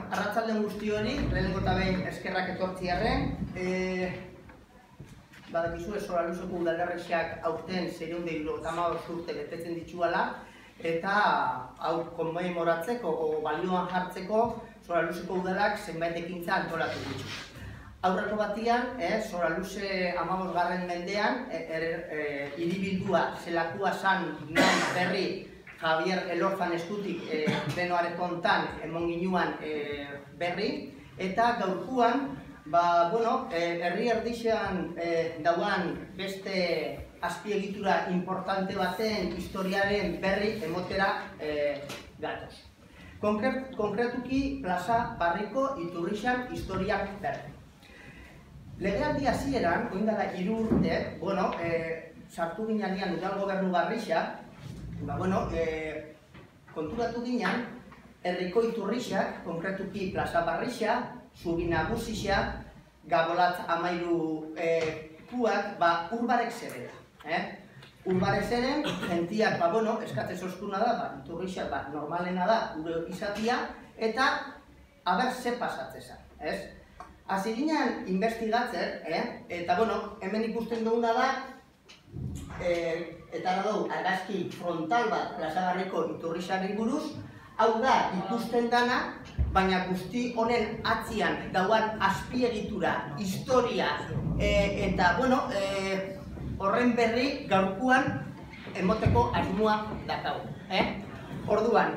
Arratzalden guzti hori, lehenengo eta behin eskerrak etortziarren. E, Badakizu ez hori luzeko udalerrexak aurten zeireun deilo eta urte betetzen dituala eta hau konmemoratzeko o balioan jartzeko zora luzeko udalak zenbait ekintza antolatu ditu. Aurreko batian, eh, zora luze amabos garren mendean, e, er, e, iribildua zelakua san berri Javier Elorzan eskutik e, benoare kontan emon ginuan e, berri, eta gaurkuan, ba, bueno, e, herri erdixean e, dauan beste azpiegitura importante baten historiaren berri emotera e, gatoz. Konkret, konkretuki plaza barriko iturrixan historiak berri. Legealdi hasieran, oindala hiru urte, bueno, e, sartu ginean udal gobernu barrixa, Ba, bueno, e, konturatu ginen, herriko iturrixak, konkretuki plaza barrixa, zubi nagusixa, gabolatz amairu e, kuak, ba, urbarek zebera. Eh? Urbarek zeren, gentiak, ba, bueno, eskatze oskuna da, ba, iturrixak, ba, normalena da, gure izatia, eta, haber, ze pasatzeza, ez? Hasi ginen investigatzen, eh? eta, bueno, hemen ikusten duguna da, eh, eta dugu argazki frontal bat plazagarriko iturri buruz, hau da ikusten dana, baina guzti honen atzian dauan azpiegitura, historia, e, eta bueno, e, horren berri gaurkuan emoteko asmoa dakau. Eh? Orduan,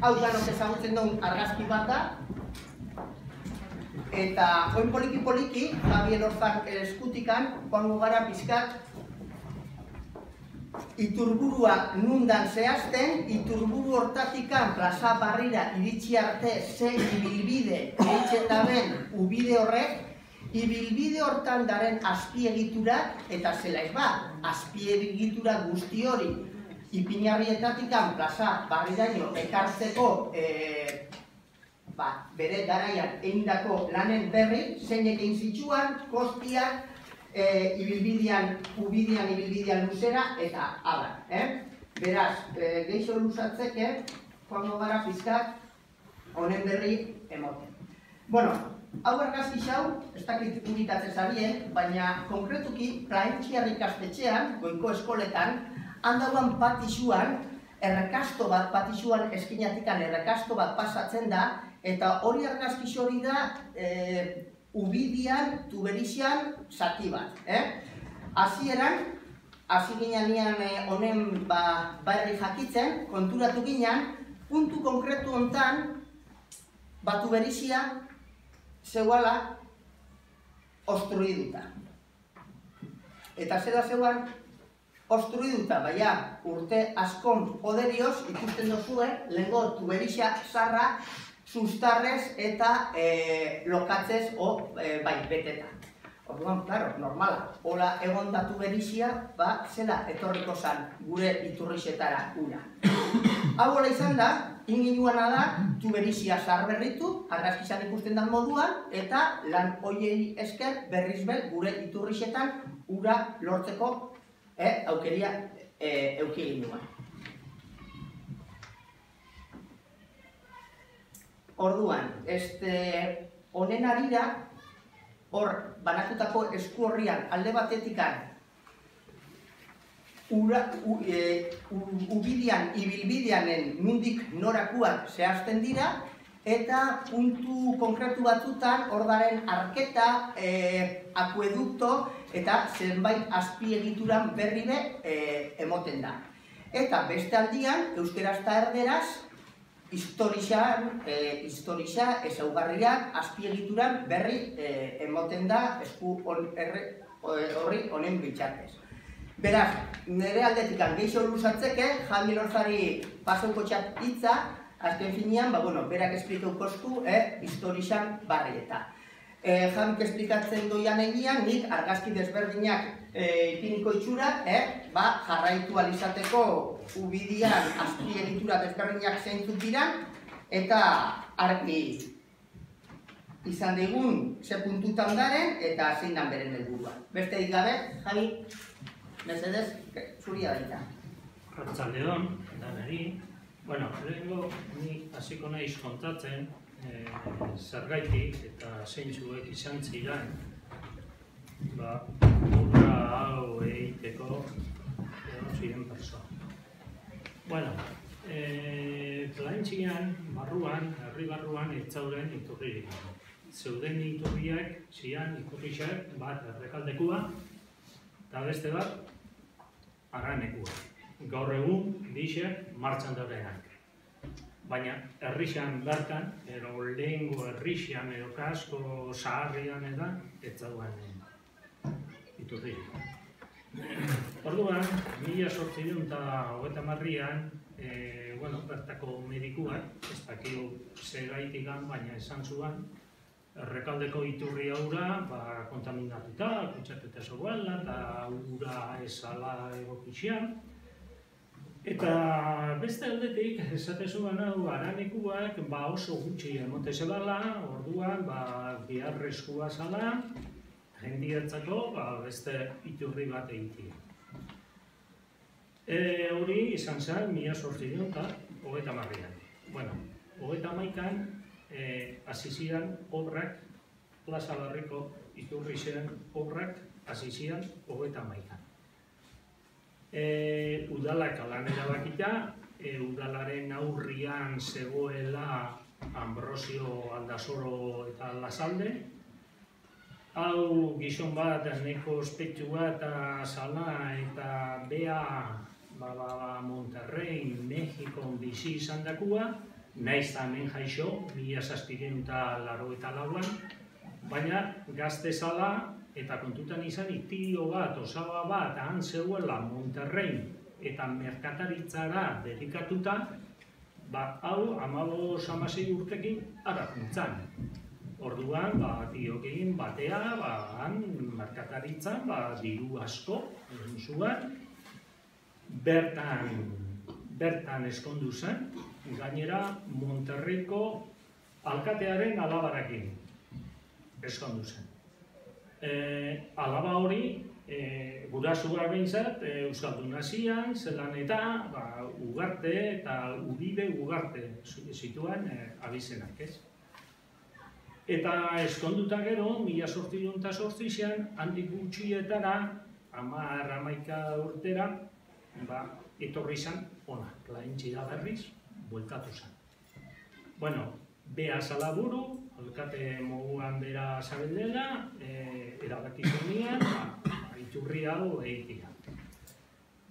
hau da nok ezagutzen duen argazki bat da, eta join poliki-poliki, Javier Orzak eskutikan, joango gara pizkat iturburua nundan zehazten, iturburu hortatikan plaza barrira iritsi arte ze ibilbide eitzen daben ubide horrek, ibilbide hortan daren azpiegitura eta zela ez ba, azpiegitura guzti hori. Ipinarrietatikan plaza barriraino ekartzeko e, ba, bere garaian eindako lanen berri, zeinek egin zituan, kostiak, e, ibilbidean, ubidean, ibilbidean luzera, eta abra. Eh? Beraz, e, geixo luzatzeke, joango gara pizkat, honen berri emoten. Bueno, hau argazki xau, ez dakit unitatzen zabien, baina konkretuki plaentxiar ikastetxean, goiko eskoletan, handauan patixuan, errekasto bat, patixuan eskinatikan errekasto bat pasatzen da, eta hori argazki hori da, e, ubidian, tuberixian, zati bat. Eh? Hasieran, hasi ginen eh, honen ba, barri jakitzen, konturatu ginen, puntu konkretu hontan, batu berizia, zeuala, ostruiduta. Eta zera zeuan, ostruiduta, baina urte askon poderioz, ikusten dozue, lehenko tuberixia zarra, sustarrez eta e, lokatzez o e, bai, beteta. Orduan, claro, normala, hola egon datu berizia, ba, zela etorriko zan gure iturrixetara una. Hau hola izan da, inginuana da, tu berizia zarberritu, argazkizan ikusten dan moduan, eta lan hoiei esker berrizbel gure iturrixetan ura lortzeko eh, aukeria eh, eukigin Orduan, este honen arira hor banatutako esku horrian alde batetikan ura u, e, ubidian ibilbideanen mundik norakuak zehazten dira eta puntu konkretu batzutan ordaren arketa, e, akuedukto eta zenbait azpiegituran berri be e, emoten da. Eta beste aldian, euskeraz eta erderaz, historixan, e, historixa, ezaugarriak, azpiegituran berri e, emoten da esku horri honen bitxartez. Beraz, nire aldetik geixo luzatzeke, Javi Lorzari pasauko txat hitza, azken finean, ba, bueno, berak esplikau kostu, eh, historixan barri eta. E, Jamik esplikatzen doian egian, nik argazki desberdinak e, ipiniko itxura, eh, ba, jarraitu alizateko ubidian azpiegitura desberdinak zeintzuk dira, eta argi izan digun ze puntutan garen eta zein dan beren helburua. Beste gabe, Javi, mesedez, zuria baita. Artzaldeon, eta bueno, lehenko ni hasiko naiz kontatzen, e, zergaitik eta zeintzuek izan ziren, ba, obra hau egiteko ziren persoa. Bueno, e, plantxian, barruan, herri barruan, etzauren iturririk. Zeuden iturriak, zian iturrixak, bat errekaldekua, eta beste bat, aranekua. Gaur egun, bixek, martxan daudenak baina herrixan bertan, ero lehengo herrixan, edo kasko zaharrian eta ez zauan iturri. Orduan, mila sortzi dut eta hogeta marrian, e, bueno, bertako medikuak, ez dakio ze gaitikan, baina esan zuan, errekaldeko iturri haura, ba, kontaminatuta, kutsatuta zegoela, eta ura esala egokitzean, Eta beste aldetik, esate zuen hau, aranekuak ba oso gutxi emote zebala, orduan, ba, biharrezkoa zala, jendiatzako, ba, beste iturri bat egitea. E, hori izan zen, mila sortzi eta hogeta marrian. Bueno, hogeta maikan, e, azizian obrak, plaza barriko iturri zen obrak, azizian hogeta maikan e, udalak alan erabakita, e, udalaren aurrian zegoela Ambrosio Aldasoro eta Lazalde. Hau gizon bat, neko ospetsua eta sala eta bea ba, ba, ba, Monterrey, Mexiko bizi izan dakua, nahiz da hemen jaixo, mila zazpiren eta laro eta lauan, baina gazte zala eta kontutan izan itilio bat, osaba bat, han zeuela Monterrein eta merkataritzara dedikatuta, ba, hau amabo samasei urtekin arakuntzan. Orduan, ba, diokein batea, ba, han merkataritzan, ba, diru asko, zuen, bertan, bertan eskondu zen, gainera Monterreiko alkatearen alabarakin eskondu zen e, alaba hori e, gurasua behintzat e, Euskaldun Nazian, zelan eta ba, ugarte eta ubide ugarte zituen e, abizenak, ez? Eta eskonduta gero, mila sortzi dunta sortzi zean, handik gutxietara, amar amaika urtera, ba, etorri izan, ona, laintzi da berriz, bueltatu zen. Bueno, beha salaburu, alkate moguan bera zabeldela, e, erabaki zunian, ba, iturri hau egitea.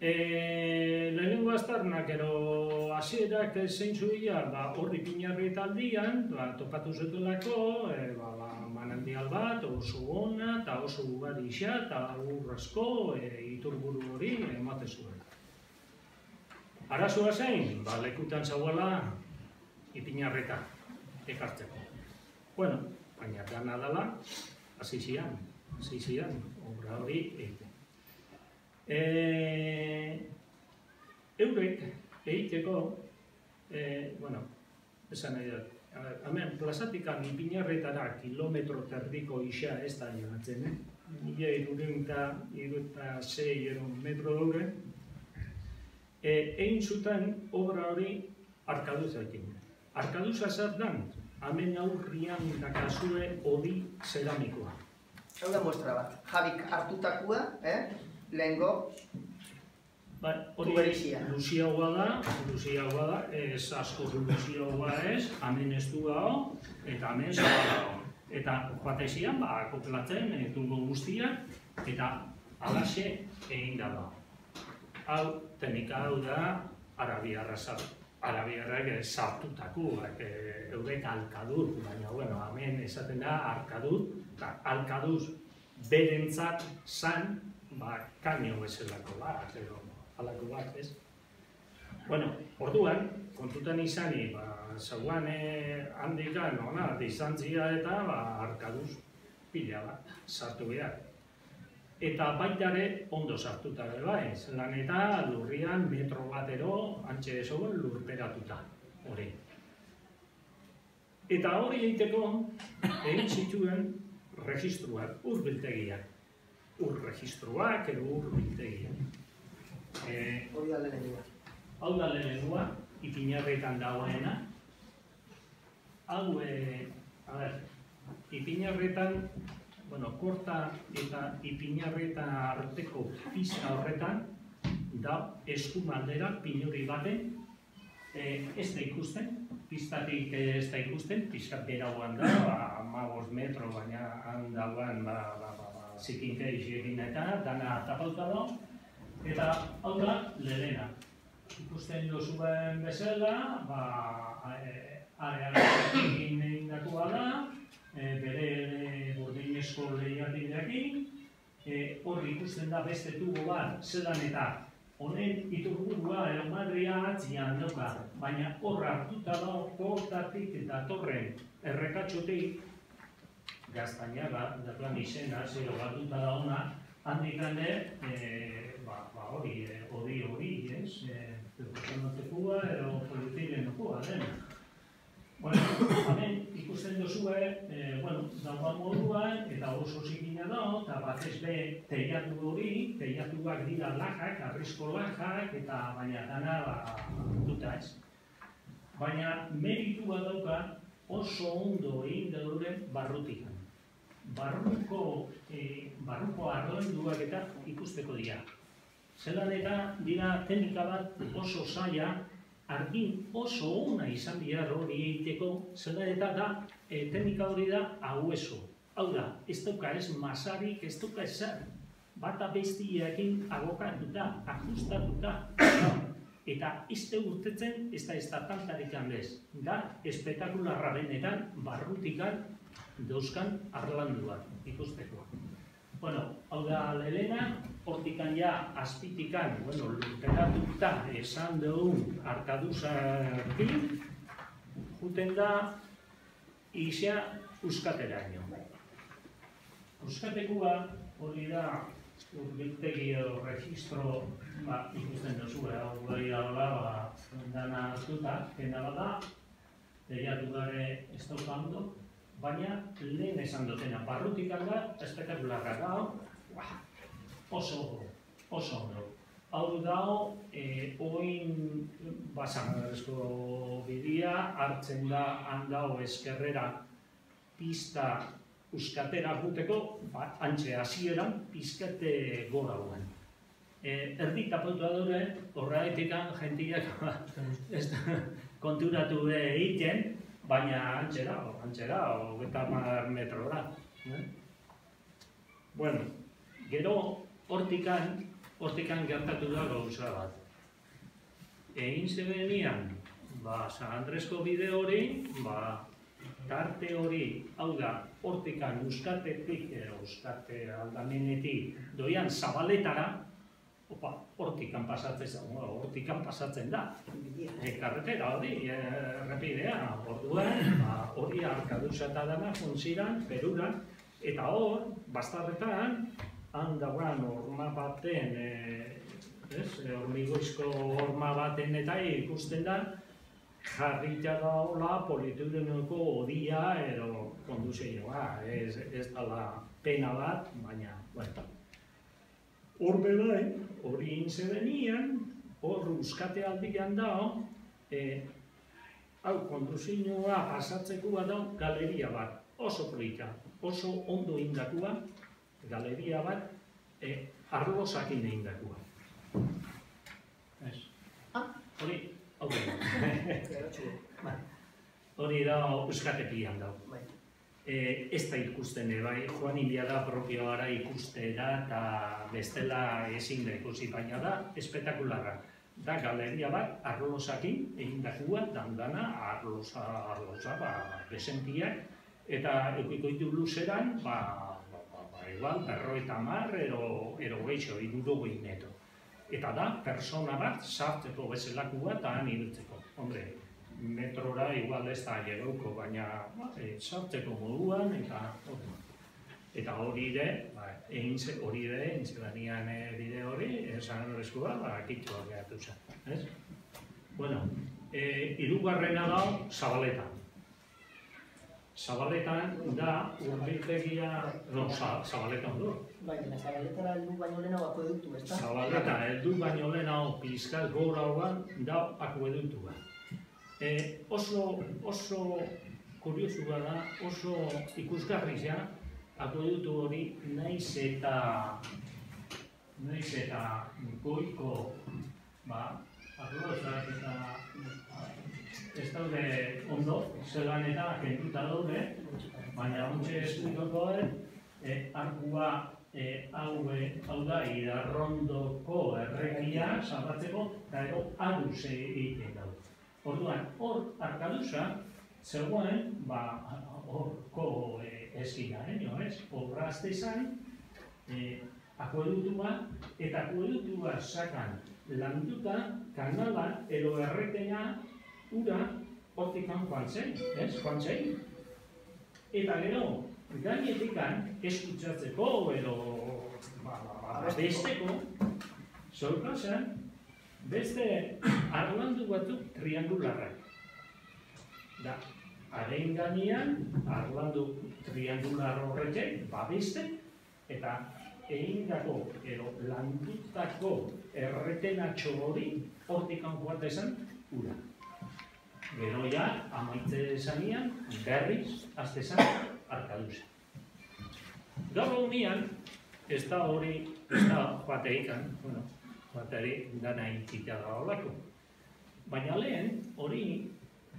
E, lehenengo aztarnak ero hasierak zein zuia, ba, horri pinarri taldian, ba, topatu zetuelako, e, ba, ba, manandial bat, oso ona, eta oso ugari isa, eta urrasko, e, iturburu hori emate zuen. Arazoa zein, ba, lekutan zauela ipinarreta ekartzeko. Bueno, baina dana dala, hasi zian, hasi zian, obra hori egiten. E, eurek egiteko, e, bueno, esan nahi dut, hemen plazatik ipinarretara kilometro terdiko isa ez da joatzen, eh? Mila irureun eta zei eron metro daure, e, egin zuten obra hori arkaduzekin. Arkaduza zer dan, hemen aurrian dakazue odi zeramikoa. Hau da muestra bat, jabik hartutakua, eh? lehengo, ba, hori luziagoa da, luziagoa da, ez asko luziagoa ez, hemen ez du hau, eta hemen zabala Eta joatezian, ba, koplatzen, dugu guztia, eta alaxe egin da da. Hau, teknika hau da, arabiarra arabiarrak sartutako, e, eurek alkadut, baina, bueno, hemen esaten da arkadut, eta alkaduz berentzat zan, ba, kaino bezalako bat, edo, alako bat, ez? Bueno, orduan, kontutan izani, ba, zauan e, handikan, ona, distantzia eta, ba, arkaduz pila bat, sartu behar eta baita ere ondo sartuta ere bai, zelan eta lurrian metro batero antxe ezogun lurperatuta, hori. Eta hori egiteko egin zituen registruak, ur biltegiak. Ur registruak edo ur biltegiak. E, hori da lehenua. Hau da lehenua, ipinarretan dagoena. hau, e, a ber, ipinarretan, bueno, korta eta ipinarreta arteko pizka horretan, da eskumaldera pinuri baten, e, ez da ikusten, piztatik ez da ikusten, pizkat berauan da, ba, amabos metro, baina handauan, ba, ba, ba, ba, zikinke egin eta, dana tapauta da, eta hau da, lehena. Ikusten duzuen bezala, ba, arearekin egin dakoa da, e, bere e, burdinezko lehiatideakin, e, hor ikusten da beste tubo bat, zelan eta honen iturburua edo madria atzian dauka, baina hor hartuta da portatik eta torren errekatxotik, gaztaina da, daklan izena, zero hartuta da ona, handik hande, e, ba, ba, hori, e, hori, hori, ez? E, Pertsonatekua edo politirenokua, dena. Bueno, hemen ikusten duzue, eh, bueno, dagoa moduan, eta oso zikina da, eta batez be teiatu hori, teiatuak dira lajak, arrisko lajak, eta baina dana ba, duta ez. Baina meritua dauka oso ondo egin dure barrutikan. Barruko, eh, barruko arroenduak eta ikusteko dira. Zelan eta dira teknika bat oso zaila, argin oso ona izan behar hori egiteko, zela eta da, e, teknika hori da, hau eso. Hau da, ez dauka ez masarik, ez dauka ezer. Bata bestiakin abokatuta, ajustatuta. Eta da urtetzen, ez da ez da tantarik handez. Da, espetakularra benetan, barrutikan, dauzkan arlanduak ikusteko. Bueno, hau da lehena, hortikan ja azpitikan, bueno, lurperatuta esan dugu arkaduzarkin, juten da izia uskatera ino. Hori da urbiltegi edo registro ba, ikusten duzu, eh, hau gari da, ba, dana hartuta, kena bada, deiatu gare ez daukando, baina lehen esan dutena, barrutik da, espetakularra da, oso oso ondo. Hau dago, e, oin basagarrezko bidea, hartzen da handao eskerrera pista uskatera guteko, ba, antxe hasieran pizkate gora guen. E, erdi tapautu adore, horretik jentiak ez da, konturatu egiten, baina antxera, antxera, hogeta mar metrora. Eh? Bueno, gero hortikan, hortikan gertatu da gauza bat. Egin zebenian, ba, San Andresko bide hori, ba, tarte hori, hau da, hortikan euskatetik, euskate aldamenetik, doian zabaletara, opa, hortikan pasatzen da, hortikan pasatzen da. E, karretera hori, e, errepidea, orduan, ba, hori arkaduz eta dana, funtziran, peruran, eta hor, bastarretan, han horma baten, e, ez, e, hormigoizko horma baten eta ikusten da, jarrita da hola politurenoko odia edo konduzioa, ez, ez dala pena bat, baina, bueno. Hor bai, hori inzebenian, hor uskate aldian da, e, hau konduzioa pasatzeko da galeria bat, oso polita, oso ondo indakua, galeria bat, e, arlo sakin egin dakua. Ah. Hori, hau. Hori da euskatekian da. E, ez da ikusten, e, bai, joan inbia da propioara ikustera eta bestela ezin da ikusi baina da, espetakularra. Da galeria bat, arlosakin, egin dakua, dandana, arlosa, arlosa, ba, besentiak, eta eukiko luzeran, ba, igual, berroita mar, ero, ero geixo, iruro metro. Eta da, persona bat, sartzeko bezalaku bat, eta han ibiltzeko. Hombre, metrora igual ez da jerauko, baina e, sartzeko moduan, eta. Eta hori ere, ba, egin ze, hori ere, egin zelanian e, bide hori, esan horrezko bat, ba, kitxoa gehatu zen. Ez? Bueno, e, irugarrena da, zabaletan. Zabaletan da urbiltegia, no, zabaletan du. Baina, zabaletara heldu baino lehenago akueduktu, ez da? Zabaleta heldu baino lehenago pizkal gora da akueduktu E, oso, oso kuriosua da oso ikusgarria akuedutu hori naiz eta naiz eta goiko ba, arlozak eta ez daude ondo, zelan eta kentuta daude, baina ontsa eskuitoko e, arkua e, hau, e, hau da, idarrondoko errekia zabatzeko, eta ero aduz egiten daude. Orduan, hor arkaduza, zegoen, ba, horko e, eskina, eh, no, ez? Obrazte izan, e, akuedutua, eta akuedutua sakan landuta, kanala, edo erretena, ura, hortikan joan zen, ez? Joan zen. Eta gero, gainetikan, eskutsatzeko, edo, ba, ba, ba, besteko, sorpresan, beste arlandu batzuk triangularrak. Da, haren gainean, arlandu triangular horretek, babeste, eta egindako, edo landutako erretenatxo hori hortikan joate zen, ura. Gero ja, amaitze esanean, berriz, azte zen, arkaduza. Gaur unian, ez da hori, ez da joate ikan, bueno, joateari dana intzitea da horako. Baina lehen, hori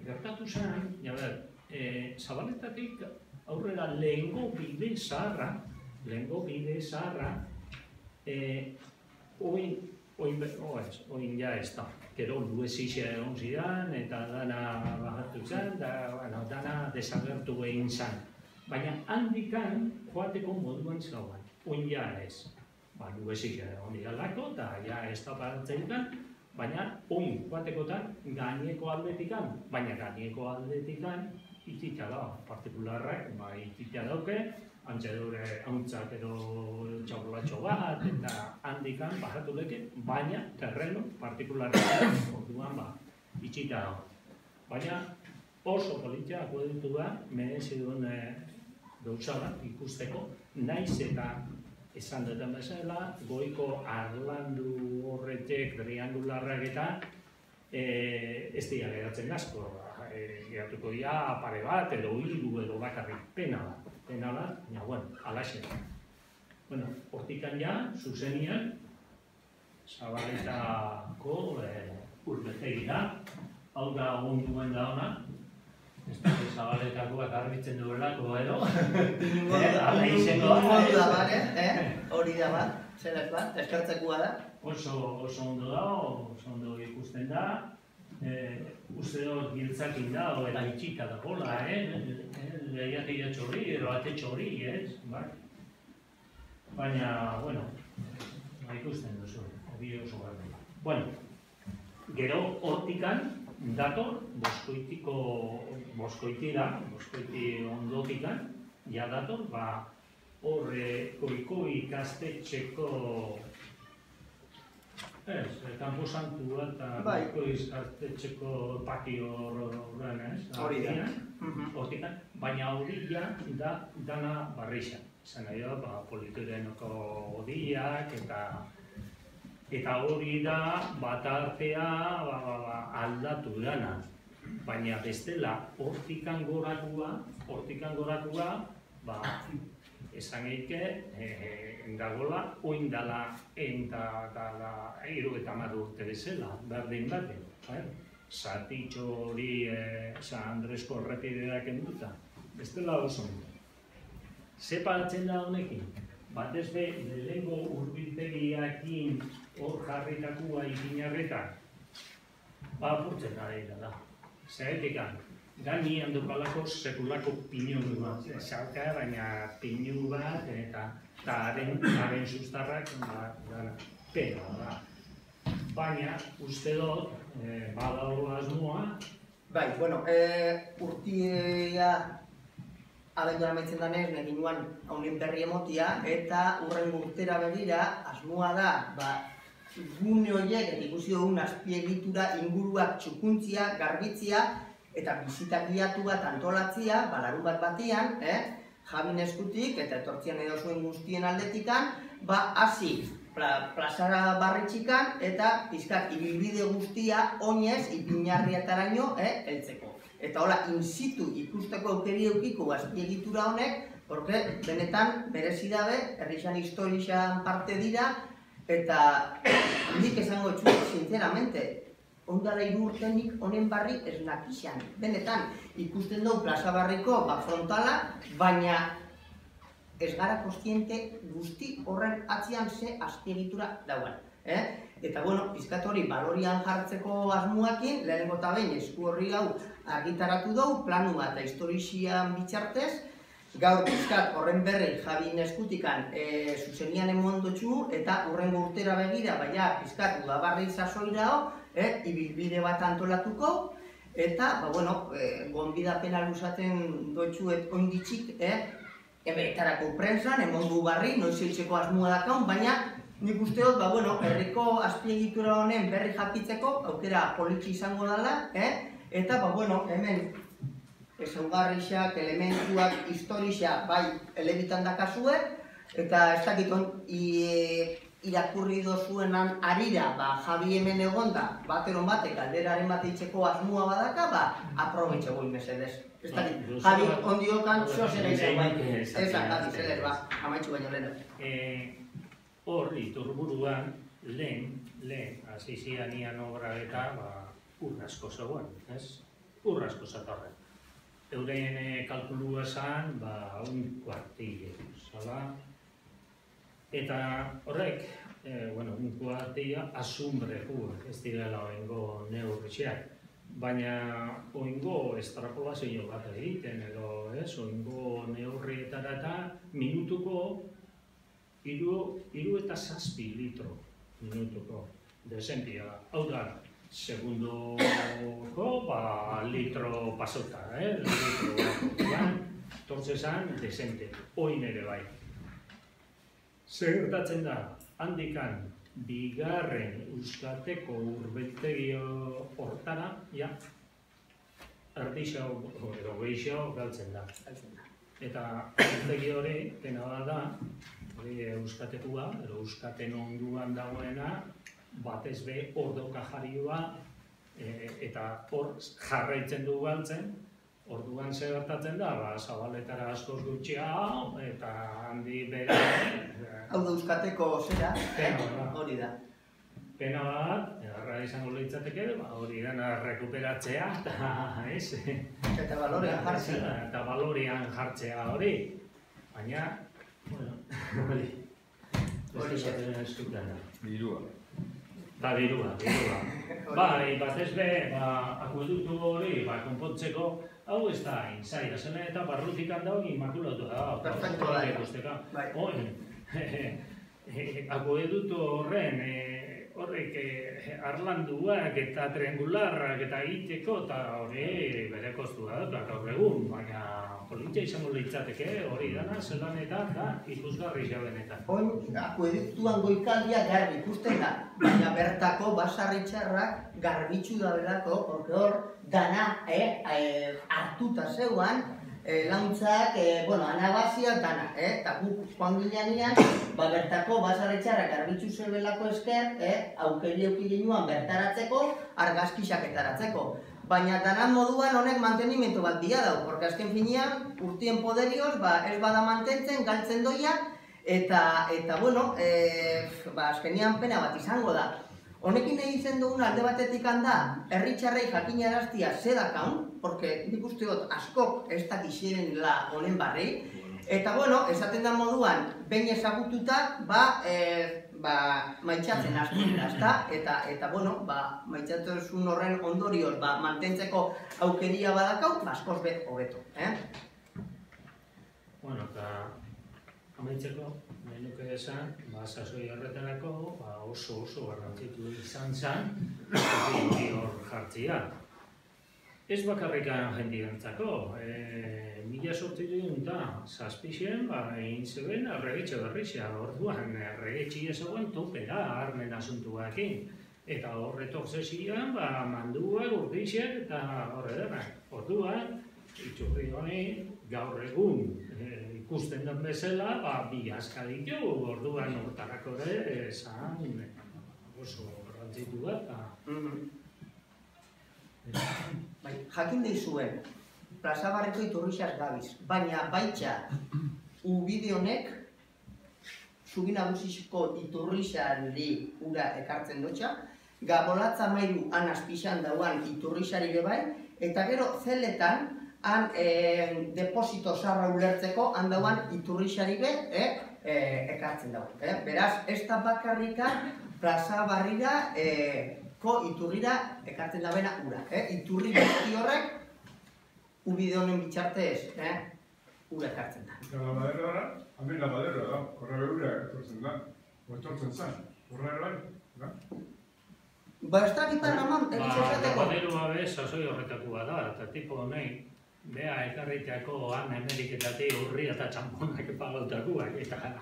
gertatu zen, ja ber, e, zabaletatik aurrera lehengo bide zaharra, lehengo bide zaharra, e, oin, oin, oin, oin ja ez da. Gero, luezixea egon zidan, eta dana bajatu zen, da, bueno, dana desagertu egin zen. Baina handikan joateko moduan zauan, oin ja ez. Ba, luezixea egon didalako, eta ja ez da baina oin joatekotan gaineko aldetikan, baina gaineko aldetikan itzitia da, partikularrak, ba, itzitia dauke, antxedure hauntzak edo txabolatxo bat, eta handikan bajatu leke, baina terreno partikularra orduan ba, itxita da. Baina oso politia akuedutu da, merezi duen e, gauza ikusteko, naiz eta esan duten bezala, goiko arlandu horretek triangularrak eta e, ez dira geratzen asko. E, geratuko dira pare bat edo hiru edo bakarrik pena da pena da, baina, bueno, alaxe. Bueno, hortikan ja, zuzenian, zabaletako eh, urbetegi da, hau da onduen da ona, da, zabaletako bat garbitzen duelako edo, eh, ala izeko da, bat, eh? hori da bat, zelak bat, eskartzekua da. Oso, oso ondo da, oso ondo ikusten da, eh, uste dut giltzakin da, eta itxita da bola, eh? lehiatia txorri, edo ate txorri, ez? Bai? Baina, bueno, ba, ikusten duzu, hori oso gara. Bueno, gero hortikan, dator, boskoitiko, boskoitira, boskoiti ondotikan, ja dator, ba, horre koiko ikastetxeko Ez, kanpo santu eta bai. izkartetxeko patio horren, ez? Hori da. Hortikan, baina hori ja da dana barrixa. Zena ba, politurenoko odiak eta eta hori da bat artea ba, ba, ba, aldatu dana. Baina bestela, hortikan gorakua, hortikan gorakua, ba, esan eike, e, dagoela, oin dala, enta dala, eiru eta madu urte bezala, berdin baten. Bai? Zatitxo hori e, San Andresko errepideak enduta. Ez dela oso Ze paratzen da honekin? Batez be, lehenko urbiltegiakin hor jarritakua ikinarretak, ba, apurtzen da da. Zerretik Gani dukalako sekulako pinu bat, salka baina pinu bat eta eta haren haren sustarrak ba dana pena da. Baina uste dut eh badago asmoa. Bai, bueno, eh urtia abendu amaitzen danez, neginuan haunen berri emotia, eta urren urtera begira, asmoa da, ba, gune horiek, ikusi dugun azpiegitura inguruak txukuntzia, garbitzia, eta bisita guiatu bat antolatzia, balaru bat batian, eh? Jabin eskutik eta etortzian edo zuen guztien aldetikan, ba, hasi pla, plazara barritxikan eta pizkat ibilbide guztia oinez ipinarrietaraino, eh, eltzeko. Eta hola in situ ikusteko aukeri eukiko azpiegitura honek, porque benetan berezi dabe, herrixan historixan parte dira, eta nik esango txu, sinceramente, ondala iru urtenik honen barri ez nakixan. Benetan, ikusten dugu plaza barriko ba, frontala, baina ez gara kostiente guzti horren atzian ze azpiegitura dauen. Eh? Eta, bueno, pizkat hori balorian jartzeko asmuakin, lehenengo eta behin esku horri hau argitaratu dugu, planu bat historizian bitxartez, gaur pizkat horren berri Javi eskutikan e, zuzenian emondotxu, eta horren urtera begira, baina pizkat udabarri zazoira hau, eh, ibilbide bat antolatuko, eta, ba, bueno, e, gonbidapena luzaten dotxuet onditxik, eh, ebetarako prensan, emondu barri, noiz eitzeko asmua dakaun, baina nik uste dut, ba, bueno, herriko azpiegitura honen berri jakitzeko, aukera politxi izango dela, eh? Eta, ba, bueno, hemen ezaugarrixak, elementuak, historixa, bai, elebitan dakazue, eta ez dakit on, irakurri dozuenan arira, ba, Javi hemen egonda, bateron batek, galderaren bat eitzeko asmua badaka, ba, aprobetxe goi mesedez. Ez da, Javi, ondiokan, zo zera izan bai. Ez da, Javi, zeler, ba, amaitxu baino lehen. Eh, hor, iturburuan, lehen, lehen, hasi zian ian obra eta, ba, urrasko zegoen, ez? Urrasko zatorren. Euren eh, kalkulu esan, ba, un kuartile, zala? Eta horrek, eh, bueno, un kuartila asumbre ez direla oengo neurritxeak baina oingo estrapolazio bat egiten edo, ez, oingo neurrietara eta minutuko iru, iru eta zazpi litro minutuko desentia. Hau da, segundoko ba, litro pasota, eh? litro bat, tortze zan, desente, oin ere bai. Zer da, handikan, bigarren euskateko urbeltegi hortara, ja, erdixo edo geixo galtzen da. Eta urbeltegi hori, pena bat da, hori euskatekua, edo euskaten onduan dagoena, batez be ordoka jarioa, e, eta hor jarraitzen du galtzen, Orduan ze gertatzen da, ba, zabaletara askoz gutxia, eta handi bera... Hau da euskateko zera, hori da. Pena bat, erra izango lehitzateke, ba, hori dena rekuperatzea, eta ez? Eta balorean jartzea. Eta balorean jartzea hori. Baina, bueno, hori. Hori ez dutena. Ba, dirua, dirua. Bai, bat ez be, ba, akuedutu hori, ba, konpontzeko, hau ez da, inzaira, zena eta barrutik handau imakulatu da. Perfecto da. Ikusteka. Bai. Oin, ako edutu horren, e, horrek e, arlanduak eta triangularrak eta egiteko eta hori bere kostua da, gaur egun, baina politia izango litzateke hori dana, zelan eta da, ikusgarri jabenetan. Oin, akueduktuan goikaldia garbi ikusten da, baina bertako basarritxarrak garbitzu da belako, hor, dana, eh, eh, hartuta zeuan, eh, launtzak, eh, bueno, anabazia dana, eh, eta guk joan ginean ba, bertako basaretxarrak garbitzu zebelako esker, eh, aukeri eukilenuan bertaratzeko, argazkisak etaratzeko. Baina danan moduan honek mantenimentu bat bila dau, porque azken finean, urtien poderioz, ba, ez bada mantentzen, galtzen doia, eta, eta bueno, eh, ba, azkenian pena bat izango da. Honekin egiten dugun alde batetik handa, herritxarrei jakin araztia zedakaun, porque nik uste dut askok ez da la honen barri, eta bueno, esaten da moduan, behin ezagututa, ba, e, ba, maitxatzen da, eta, eta bueno, ba, maitxatzen horren ondorioz, ba, mantentzeko aukeria badakau, baskoz be, hobeto, eh? Bueno, eta amaitzeko, nahi nuke esan, ba, sasoi horretarako ba, oso oso garrantzitu izan zen, hori hor jartzia. Ez bakarrikan jendi gantzako, e, mila sortzi duen da, zazpixen, ba, egin zeben, arregetxe berrizia, orduan, arregetxe ezaguan topera, armen asuntuakin. Eta horretok zezian, ba, mandua, urdixek, eta horre dena. Orduan, itxurri honi, gaur egun, ikusten den bezala, ba, bi aska ditu, orduan hortarako ere, esan, oso garrantzitu bat, eta... Bai, jakin dizuen, plaza barriko iturrixaz gabiz, baina baitxa ubide honek zubi nagusizko iturrixari ura ekartzen dutxa, gabolatza mailu han azpixan dauan iturrixari be bai, eta gero zeletan han e, deposito zarra ulertzeko han dauan iturrixari be eh, eh, ekartzen dago. Eh? Beraz, ez da bakarrika plaza barrira eh, ko iturrira ekartzen da bena ura. Eh? Iturri guzti horrek ubide honen bitxartez eh? ura ekartzen da. Eta lavadero da, hemen lavadero da, horra behura etortzen da, o etortzen zen, horra ere bai, da? Ba, ez da gitarra man, Ba, egiz esateko. tapaderua be, sasoi horretakoa da, eta tipo honei, bea ekarriteako han Ameriketatik urria eta txamponak pagautakoak, eta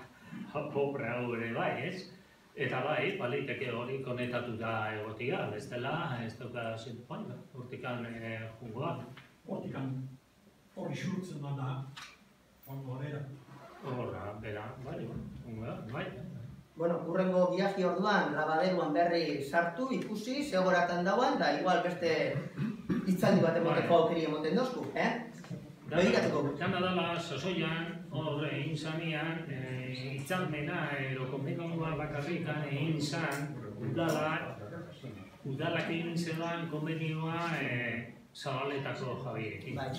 pobre hau ere bai, ez? Eta bai, baliteke hori konetatuta egotia, ez dela, ez dauka zin, bai, hortikan e, jungoa. Hortikan, hori xurtzen da da, joango horrela. Horra, bera, bai, jungoa, bai. Bueno, urrengo viaje orduan, labaderuan berri sartu, ikusi, segoratan dauan, da igual beste hitzaldi bat emoteko aukeri emoten dozku, eh? Begiratuko. Dana dala, sasoian, horre, egin zanian, e, itzalmena, ero konbenua bakarrikan egin zan, udalak, udalak egin zelan konbenioa e, Zabaletako Javiekin. Bai.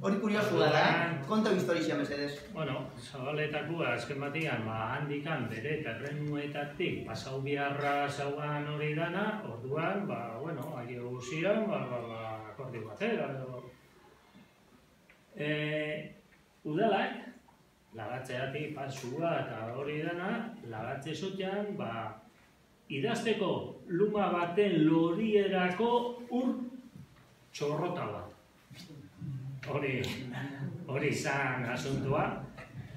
Hori kuriosua da, eh? Konta historia mesedez. Bueno, Zabaletakoa azken batean, ba, handikan bere terrenuetatik pasau biharra zauan hori dana, orduan, ba, bueno, aio guzian, ba, ba, ba, akordi batera, edo. E, udalak, lagatzeatik pasua eta hori dana, lagatze zotean, ba, idazteko luma baten lorierako ur txorrota bat. Hori, hori izan asuntua,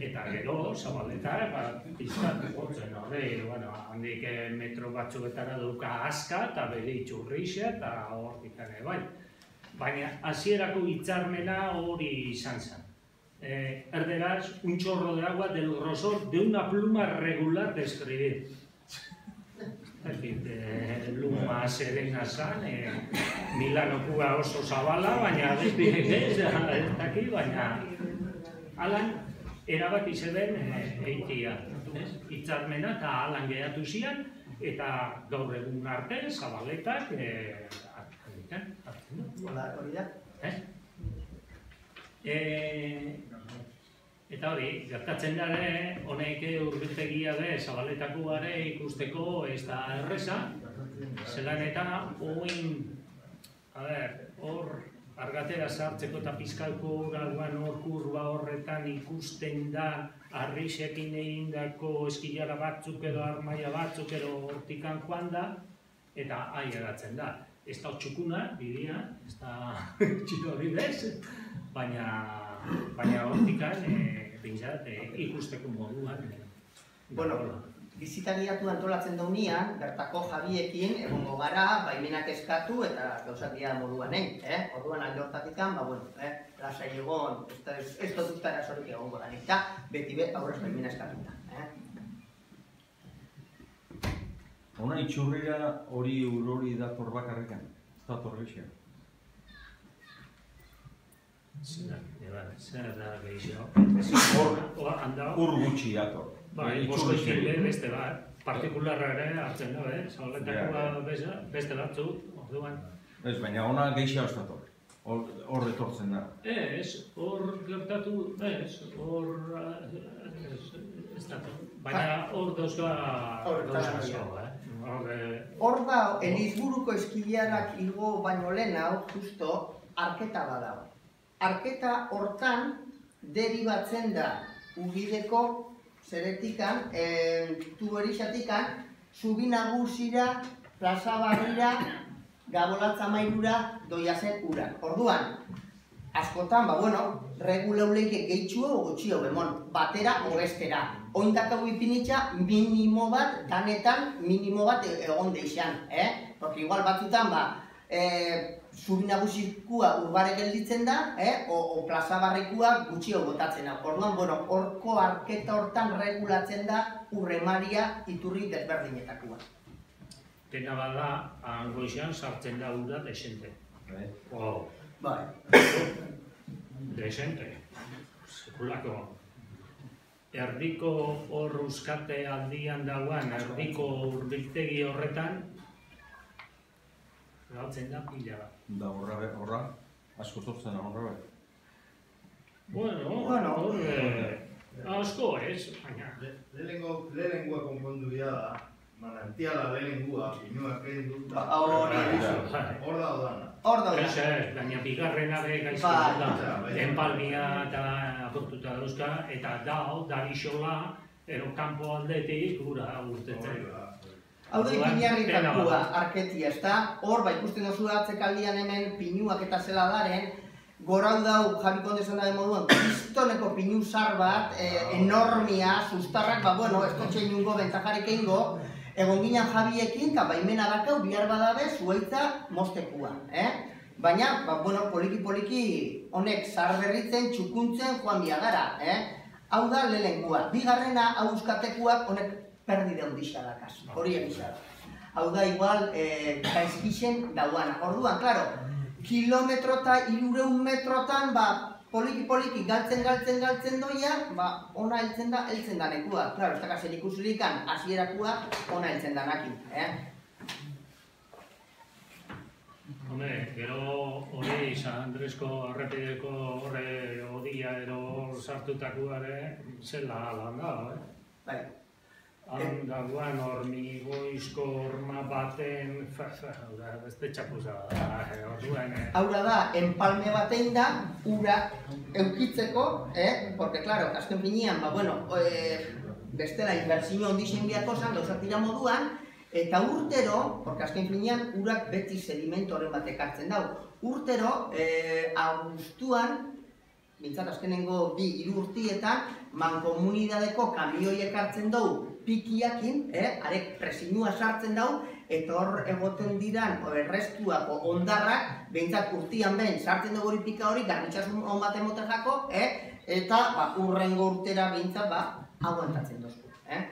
eta gero, zabaleta, ba, pizkat gotzen, hori, bueno, handik eh, metro batzuetara duka aska, eta bere itxurrixe, eta hortik ere, bai. Baina, hasierako hitzarmena hori izan zen. Eh, erderaz, un chorro de agua del grosor de una pluma regular de escribir. Dit, eh, luma serena zan, eh, Milanokua oso zabala, baina beste ez, ez daki, baina alan erabaki zeben eh, eitia, ez? Hitzarmena eta alan geratu zian, eta gaur egun arte, zabaletak, eh, hartzen du. Hori da. Ez? E, eta hori, gertatzen da ere, honek urbiltegia be, zabaletakoare ikusteko ez da erreza, zelan eta oin, a ber, hor argatera sartzeko eta pizkalko gauan hor kurba horretan ikusten da arrisekin egindako eskilara batzuk edo armaia batzuk edo hortikan joan da, eta ahi geratzen da. Ez da txukuna, bidea, ez da txino bidez, baina, baina hortikan, e, bintzat, e, ikusteko moduan. E, Bueno, bizitariatu antolatzen daunean, bertako javiekin egongo gara, baimenak eskatu eta gauzak dira moduan egin, eh? Orduan alde hortatikan, ba, bueno, eh? lasai egon, ez, ez, dut dut arazorik egongo da, eta beti bet aurrez baimena eskatuta, eh? Ona itxurrira hori urori dator bakarrekan, ez dator gexea. Da, eba, zer da gehiago. Ur gutxi dator. bai, xeri. beste bat, partikularra ere hartzen da, eh? Zabaletakoa beste, beste batzuk, orduan. Ez, baina ona gexea ez dator. Hor, hor etortzen da. Ez, hor gertatu, ez, hor, eh, ez, ez da, baina hor dauzka, Hor, gauza asko, eh? Hor, eh, Hor da, Elizburuko eskibiarak ilgo baino lehen hau, justo, arketa badago. Arketa hortan deribatzen da ubideko zeretikan, e, tuberixatikan, zubi nagusira, plaza barrira, gabolatza mailura, doia zen urak. Orduan, askotan, ba, bueno, reguleuleike gehitxuo o gutxio, bemon, batera o bestera. Oin dakagu ipinitza minimo bat, danetan minimo bat e- egon deixan, eh? Porque igual batzutan, ba, e, zubi nagusikua urbare gelditzen da, eh? O, o plaza barrikua gutxio botatzen da. Orduan, bueno, horko arketa hortan regulatzen da urremaria iturri desberdinetakoa. Dena bada, angoixan sartzen da ura desente. Bai. Wow, Bai. desente. Sekulako. Erdiko hor euskate aldian dauan, erdiko urbiltegi horretan, galtzen da pila bat. Da horra, horra, asko tortzen da horra. be. Bueno, Bueno. hor, eh, asko ez, baina. Le- Lehenengo, lehenengoa konpondu da, manantiala lehenengoa, pinuak egin dut, Ba, hori Bai, da. bai. hor da. Hor da. Ez, ez, baina bigarrena be gaizki Bai. da. Bai. Enpalmia eta aportuta dauzka, eta da, darixola, ero kanpo aldetik gura urtetzen. Hau da pena bat. arketia, ezta? Hor, ba, ikusten duzu atzekaldian hemen pinuak eta zela daren, gorau dau, Javi Kondesan dabe moduan, kristoneko pinu zar bat, eh, enormia, sustarrak, ba, bueno, ez totxe inungo bentajarik egingo, egon ginen Javiekin, eta baimena dakau, bihar badabe, zuaitza mostekua, eh? Baina, ba, bueno, poliki-poliki honek zar berritzen, txukuntzen, joan biagara, eh? Hau da lehenengua. Bigarrena, hau euskatekuak honek perdide handixa dakaz. Hori egisa. Hau da, igual, eh, gaizkixen dauana. Orduan, klaro, kilometro eta irureun metrotan, ba, poliki-poliki galtzen, galtzen, galtzen doia, ba, ona heltzen da, heltzen da nekua. Klaro, ez dakaz ikusulikan, hasierakoa ona heltzen da nakin, eh? Hombre, gero hori San Andresko errepideko horre odia ero hor sartutakoa ere, zela lan da, eh? Bai. Han dagoan hormigoizko horma baten, beste txapuza da, eh, orduan, eh? Haura da, enpalme batein da, ura eukitzeko, eh? Porque, claro, azken finean, ba, bueno, eh, bestela inbertsio ondixen biako zan, dira moduan, eta urtero, porque azken finean, urak beti sedimentoren bat ekartzen dau. Urtero, eh, abuztuan, bintzat azkenengo bi hiru urtietan, mankomunidadeko kamioiek hartzen dugu pikiakin, eh, arek presinua sartzen dau, eta hor egoten diran errestuako ondarrak, behintzat urtian behin sartzen dugu hori pika hori, garbitxasun on bat emote jako, eh, eta ba, urrengo urtera behintzat ba, aguantatzen dozku. Eh?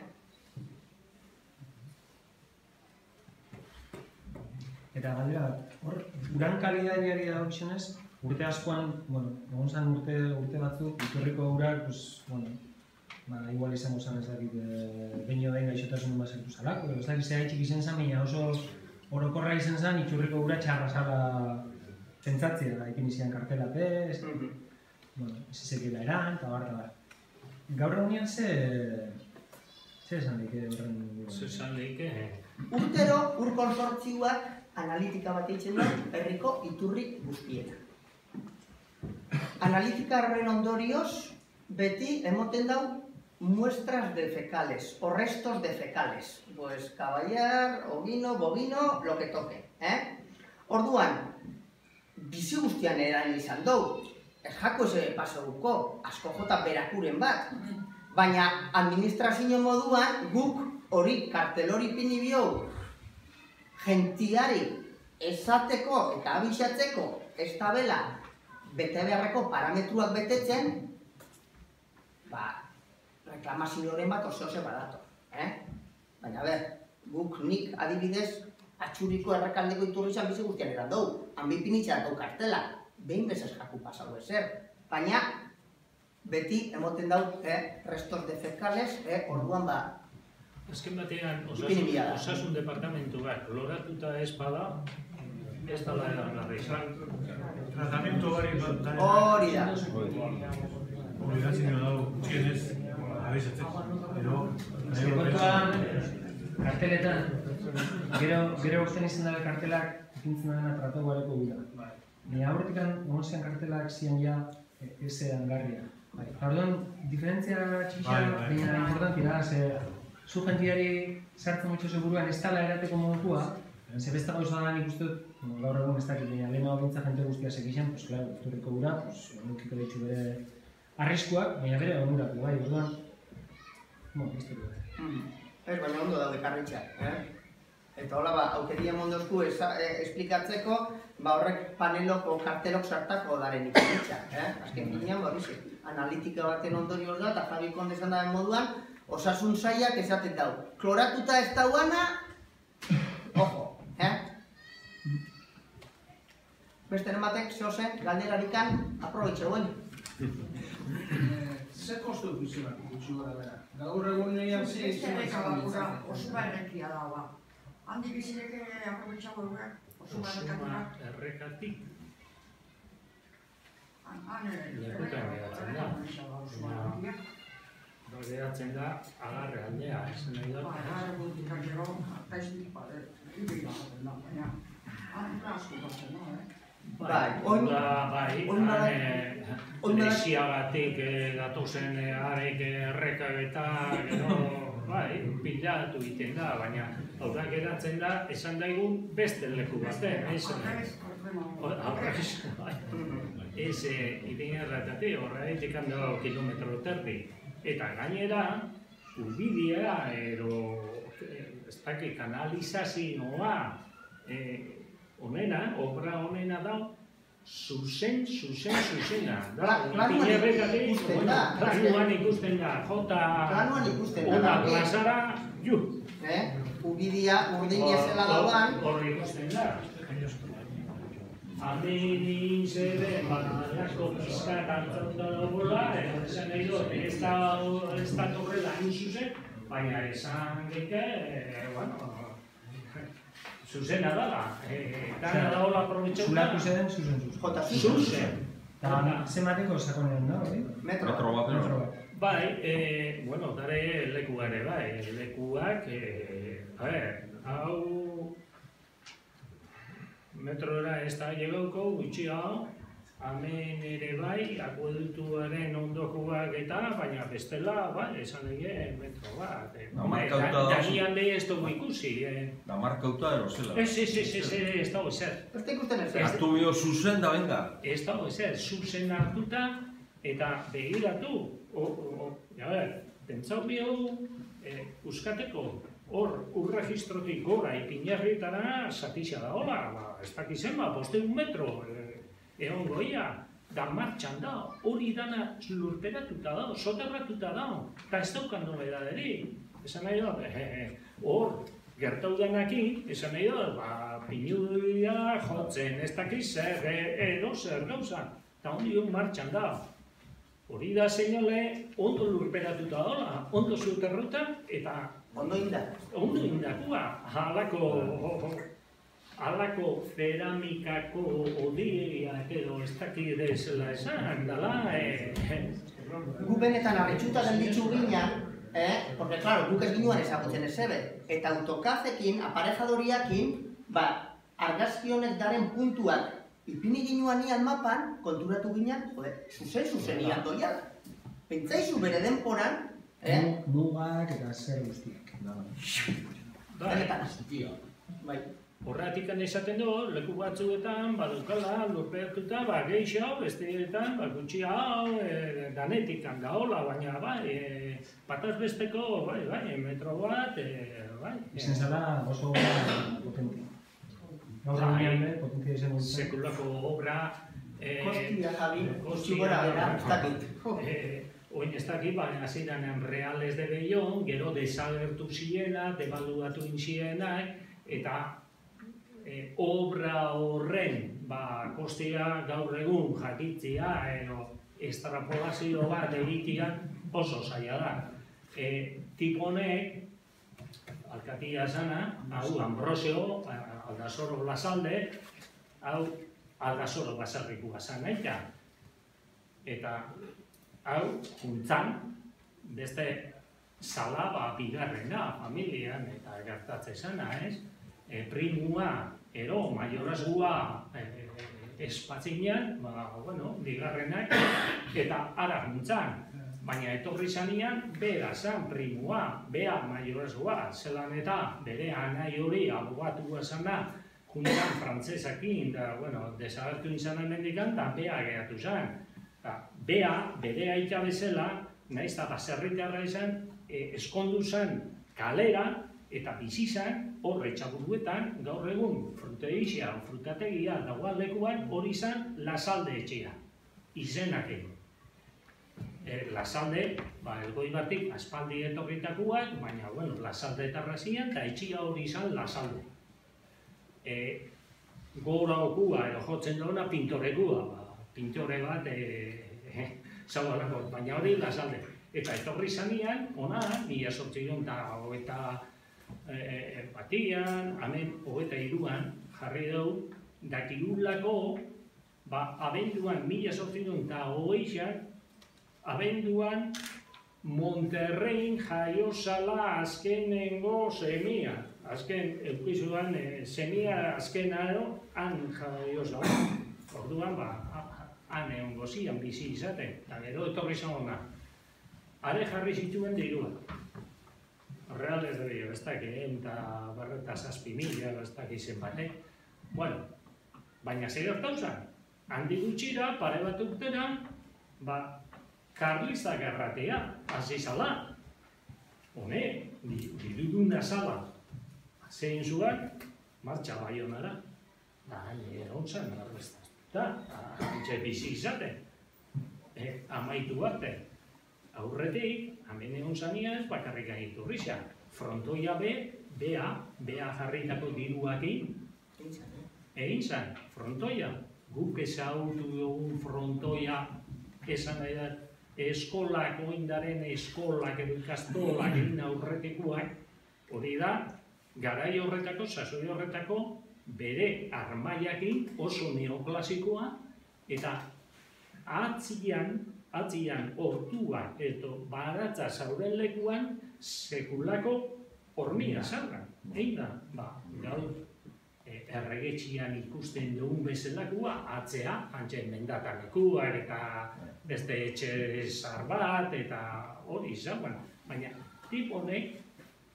Eta galdera, hor, uran kalidadiari dagokionez, urte askoan, bueno, egon zen urte, urte batzuk, iturriko urak, pues, bueno, ba, igual izango zen ez dakit, e, behin den gaixotasun bat zertu zalako, edo ez dakit zera itxik izan zen, baina oso orokorra izan zen, iturriko ura txarra zala pentsatzea, da, ipin izan kartelapez, bueno, ez ezekila eran, eta bar, eta bar. Gaur egunean ze, ze esan daike horren inguruan? Zesan leike, eh? Urtero, ur konsortzioak analitika bat eitzen du herriko iturri guztietan. Analitika horren ondorioz, beti emoten dau muestras de fecales, o restos de fecales. Pues caballar, ovino, bovino, lo que toque. Eh? Orduan, bizi guztian eran izan. Ez jako ze pasauko, asko jota berakuren bat. Baina administrazio moduan guk hori kartel hori pini biou gentiari esateko eta abixatzeko ez tabela bete beharreko parametruak betetzen, ba, reklamazioaren bat oso oso badato. Eh? Baina, ber, guk nik adibidez atxuriko errekaldeko iturri izan bizi guztian eran dugu. Han bipinitza dau kartela, behin bezaz jaku pasau ezer. Baina, beti emoten dau, eh, restos de fecales, eh, orduan ba, Azken batean, osasun, da. osasun departamentu bat, loratuta ez bada, ez da la edan izan. Tratamiento hori bat hori da. obligazio dago gutxienez karteletan, gero, gero urten izan dabe kartelak, ipintzen dena tratatu gareko gura. Baina aurretik egon kartelak zian ja, e, eze hangarria. Bai. Orduan, diferentzia Bai, bai. baina importanti da, ze, zu gentiari sartzen mutxo seguruan ez tala erateko modukua, ze beste gauza da nik uste gaur egun ez dakit, baina lehen hau bintza jente guztia segixen, pues, claro, iturriko gura, pues, nukiko ditu bere arriskuak, baina bere onurako, bai, orduan, bueno, beste dut. Mm. Ez, baina ondo daude karritxa, eh? Eta hola, ba, aukeria mondozku esa, eh, esplikatzeko, ba, horrek paneloko kartelok sartako daren ikaritxa, eh? Azken finean, ba, horixe, analitika baten ondorioz da, eta Javi Konde esan daren moduan, osasun sailak esaten dau. Kloratuta ez dauana, ojo, eh? beste batek zehozen galderarikan aprobetxeuen. Ze kostu duzioak gutxi gora bera? Gaur Beste erreka bakura izan oso errekia da ba. Handi bizirek aprobetxago eurak, oso errekatura. Osuma errekatik, Han, han ere. Lekutan geratzen da. Baina... ba, geratzen da agarre aldea, esan nahi Ba, dut. gara gutika gero, gaiztik pare, ibila jaten da, baina... Han asko batzen da, eh? Bai, da, bai, oin bada- han, eh, eh, datozen eh, arek erreka eta gero, bai, pilatu egiten da, baina aurra geratzen da, esan daigun beste leku baten, ez? Horrez. Horrez, bai. Ez, eh, idin erratatik, horretik hando kilometro terdi. Eta gainera, ubidea, ero, eh, ez dakit, kanalizazioa, eh, onena, obra onena da, zuzen, zuzen, zuzena. Da, Pla- planuan ikusten da. Planuan ikusten da, jota, Planuan ikusten da. ona plazara, ju. Eh? Ubidia urdin ezela dauan, Hor ikusten da. Amin zede, asko pizkat antzatu dagoela, esan nahi dut, ez da, ez da torrela hain zuzen, baina esan geike, eh, bueno, zuzena dala, eh, dana daola aprobetxauta. Zulatu zeden zuzen zuzen. jota zuzen. Zuzen. Eta zenbateko sakonean da, hori? Metro. Metro bat, Metro bat. Bai, e, bueno, dare leku ere bai, lekuak, e, a ver, hau metroera ez da llegauko, gutxi hau, hemen ere bai, akuedutuaren ondokuak eta, baina bestela, bai, esan ege metro bat. E, Na, hombre, markauta da- da- Danian behi ez dugu ikusi, eh. Da markauta ero zela. Ez, ez, ez, ez, ez, ez dago ezer. Ez da ikusten ez. Hartu bio zuzen da benga. Ez dago ezer, zuzen hartuta eta begiratu, o, o, ja ber, pentsau bihau, e, euskateko, hor, urregistrotik gora ipinarrietara satixa da hola, ba, ez dakizen ba, bosteun metro, e, egon goia, da martxan da, hori dana lurperatuta da, soterratuta da, eta ez daukan nobedaderi. Esan nahi dut, eh, eh, hor, gertau denakin, esan nahi dut, ba, pinudia jotzen, ez dakiz zer, e, edo zer gauza, eta hori martxan da. Hori da seinale, ondo lurperatuta dola, ondo zuterruta, eta Ondo inda. ondo indakua, halako, halako ceramikako odiak edo ez dakit ezela esan, dala, eh, Gu benetan arretxuta gelditzu ginen, eh? Porque, claro, guk ez ginoan ezagutzen ez ebe. Eta autokazekin, aparejadoriakin, ba, argazki honek daren puntuak ipini ginoan nian mapan, konturatu ginen, jode, zuzen zuzen ian doiak. Pentsaizu bere denporan, eh? Mu- Mugak eta zer guztiak. bai, Benetan. Bai. Horretik esaten du, leku batzuetan, badukala, lurperatuta, ba, geixo, besteetan, ba, gutxi hau, e, danetik daola, baina, bai, e, bataz besteko, bai, bai, metro bat, e, bai, Izen zela oso potentia. Gaur Bai. egunean be, potentia izan dut. sekulako obra, e, Kostia, Javi, kostia, gora bera, ez dakit. Eh, oin ez dakit, baina hasieran reales de Bellon, gero desagertu ziena, devaluatu inziena, eta eh, obra horren ba, kostia gaur egun jakitzia, edo extrapolazio bat egitea oso zaila da. E, tipo honek, alkatia zana, hau Ambrosio, Aldasoro Blasalde, hau Aldasoro baserriku bazan naika. Eta hau, juntzan, beste sala ba, bigarrena, familian, eta gertatze zana, ez? E, primua, ero, maiorazgua e, espatzinean, ba, bueno, bigarrenak, eta ara juntzan. Baina etorri zanean, bera zan primua, bea maiorazgoa, zelan eta bere anai hori abogatua zana, juntan frantzesakin, da, bueno, desagertu izan hemendikan, da bea geratu zan. Da, bea, bere aita bezala, nahiz eta baserritarra izan, e, eskondu zen kalera, eta bizi zen, horre txaburuetan, gaur egun, fruteixia, frutategia, dagoan lekuan, hori zen lasalde etxea, izenak egin. E, lasalde, ba, elgoi batik aspaldi etorritakoak, baina, bueno, lasalde etarra zian, eta etxia hori izan lasalde. E, gora okua, edo jotzen duena pintorekua, ba, pintore bat, e, e, zabalako, baina hori lasalde. Eta etorri zanean, ona, mila sortzion eta e, e, batian, hemen hogeita iruan, jarri dugu, dakigulako, ba, abenduan, mila sortzion eta hogeixan, abenduan, Monterrein jaio zala azkenengo semia. Azken, eukizuan, e, semia azkena edo, han jaio zala. Orduan, ba, han egon gozian bizi izaten, eta gero etorri zagona. Are jarri zituen dirua. Real ez da dio, ez dakit, eta berreta zazpi mila, ez dakit zenbatek. Bueno, baina zer gertatu zen? Handi gutxira, pare bat urtera, ba, Karlista gerratea, hasi zala. Hone, diruduna zala. Zein zuak, martxa baionara. Da, egon zen, arrestatuta, antxe bizi izaten. E, amaitu arte. Aurretik, hemen egon zaniaz, bakarrik agitu risa. Frontoia be, bea, bea jarritako diruakin, egin zen, frontoia. Guk ezautu dugun frontoia, esan nahi da, eskolak, oindaren eskolak edo ikastolak egin aurretikuak, hori da, garai horretako, sasoi horretako, bere armaiakin oso neoklasikoa, eta atzian, atzian hortua eta baratza zauden lekuan, sekulako hormia zarra. Egin da, ba, gaur, e, erregetxian ikusten dugun bezalakua, atzea, antzen mendatanekua eta beste etxe zar bat, eta hori izan, baina tip honek,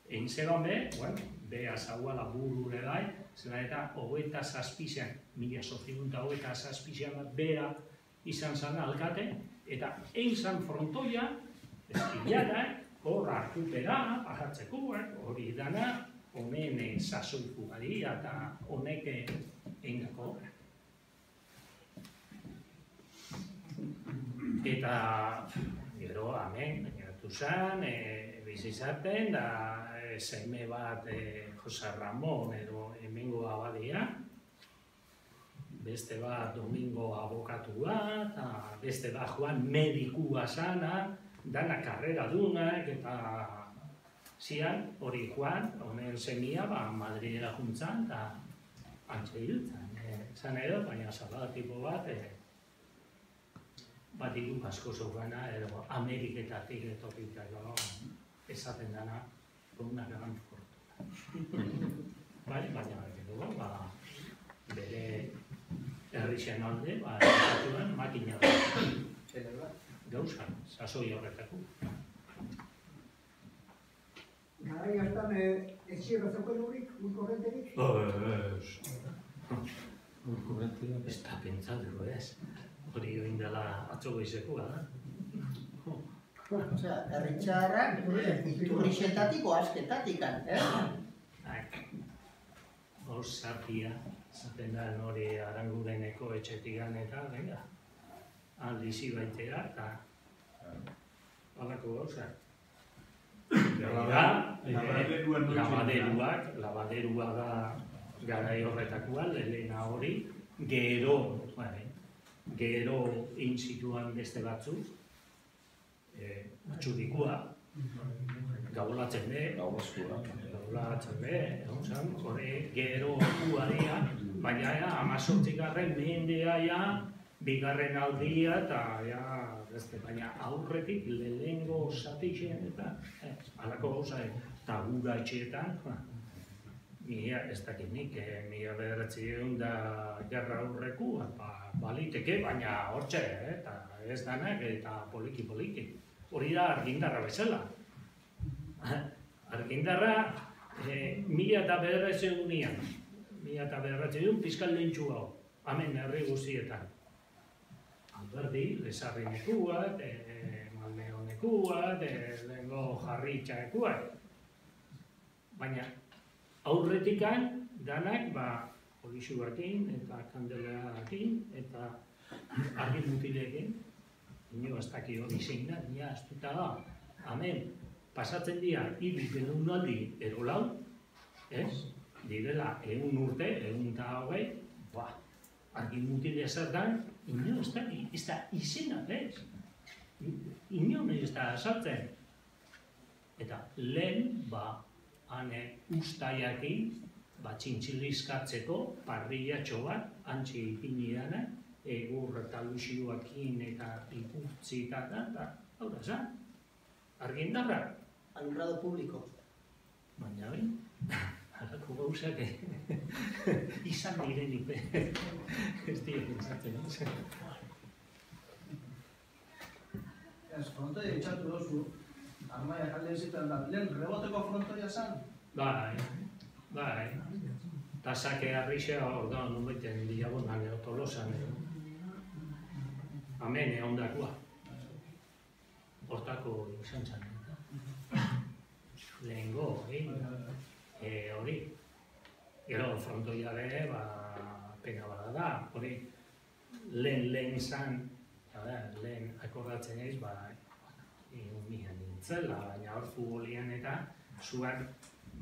egin zegoen be, bueno, bea zauala burure bai, zela eta hogeita zazpizean, mila sortzigunta hogeita zazpizean bat bea izan zen alkate, eta egin zen frontoia, eskilarak, hor hartupera, bajatzekuak, hori dana, honen sasoiku badi, eta honek egin. Eta, gero, hemen, geratu zen, e, bizi izaten, da zeime bat e, Jose Ramon edo hemengo abadia, beste bat Domingo abokatua, eta beste bat Juan medikua sana, dana karrera dunak, eta zian, hori Juan, honen semia, ba, Madridera juntzan, eta antxe hiltzen. Zan edo, baina zala tipo bat, e, bat ikun asko zaukana, edo Ameriketatik etorrik edo esaten dana, una gran fortuna. Bai, baina, edo, ba, bere herrixen alde, ba, esatuen makina da. Gauza, sasoi horretako. Garai hartan etxe bat zeukan horik, urkorrenterik? Ez, Urkurrentia. ez da pentsatu, ez. Hori join dela atzo goizekua, da. Osea, herritxarrak iturrixetatik oasketatik, eh? Ai, hor zapia, zaten da hori arangureneko etxetikan eta, venga, aldizi baitera, eta halako gauza. Eh, labaderuak, labaderua da garai horretakoa, lehena hori, gero, bai, gero egin zituan beste batzuk, eh, txudikua, gaulatzen be, gaulatzen be, hori gero uarea, baina ja, amazortzigarren mendea ja, bigarren aldia eta ja, beste, baina aurretik lehengo zatixen eta, eh, alako gauza, eta gura etxeetan, ja, Mila, ez dakit nik, eh, mila bederatzi egun da gerra aurreku, ba, baliteke, baina hortxe, eh, eta ez danak, eta poliki-poliki. Hori da argindarra bezala. Argindarra, eh, mila eta egunian, mila eta bederatzi egun pizkal lehentxu hau, hemen herri guztietan. Alberdi, lesarri nekuat, eh, malmeo nekuat, eh, lehengo jarritxa nekuat. Baina aurretikan danak ba olixuakin eta kandelarekin eta argi mutilekin ino ez daki hori zein da, ja, astuta da. Hemen, pasatzen dira, hiru belaunaldi edo lau, ez? Direla, egun urte, egun eta hogei, Ba, argi mutila zertan, ino ez da, ez da izena bez. Inon ez da sartzen. Eta lehen, ba, hane ustaiakin, ba, txintxilizkatzeko parrillatxo bat, antxe ipini dana, egur eta luxioakin eta ipurtzi eta da, eta hau da zan. Argindarra, Alumbrado público. baina bain, halako gauzak eh, izan direnik be. ez dira pentsatzen, ez? Ez, frontoia itxatu dozu, armaia kalde zitan da, lehen reboteko frontoia zan? Bai, bai. Ta sake arrixa orduan non baiten diagonan edo tolosan edo. Amen egondakoa. Hortako izan zen. Lehengo, eh? E, hori. Gero frontoia be, ba, pena bada da, hori. Lehen, lehen izan, a ber, lehen akordatzen ez, ba, egumian nintzela, baina hor futbolian eta zuak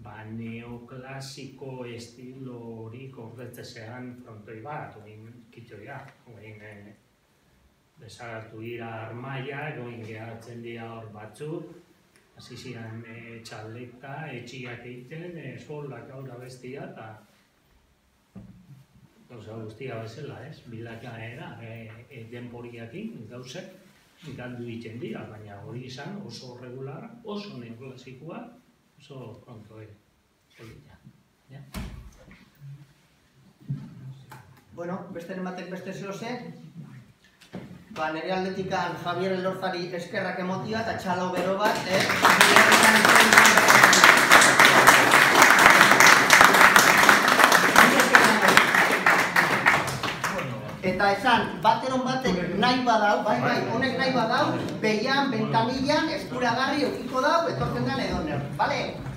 ba, neoklasiko estilo hori gordetzezean frontoi bat, oin kitxoia, oin eh, desagertu dira armaiak, oin gehatzen dira hor batzuk, hasi ziren eh, txaleta, etxiak egiten, eh, eskolak aurra bestia, eta gauza guztia bezala, ez? Bilakaera, eh, eh, denboriakin, gauzek, galdu egiten dira, baina hori izan oso regular, oso neoklasikoa, oso pronto polita. Ja? Bueno, besteren batek beste zehose, ba, nire aldetikan Javier Elorzari eskerrak emotia eta txalo bero bat, eh? Eta esan, bateron batek nahi badau, bai, bai, honek nahi badau, behian, bentanillan, eskuragarri eukiko dau, etortzen den edoner, bale?